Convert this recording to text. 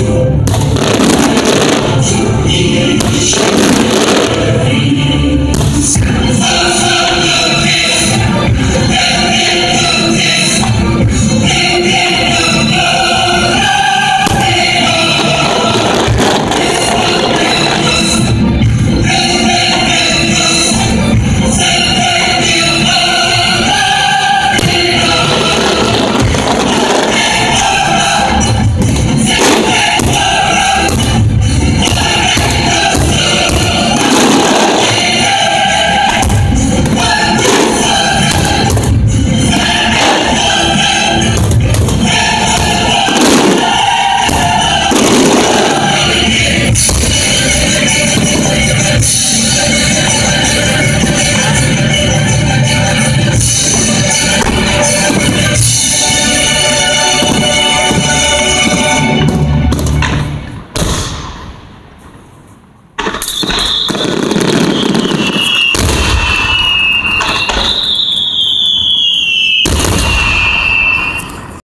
you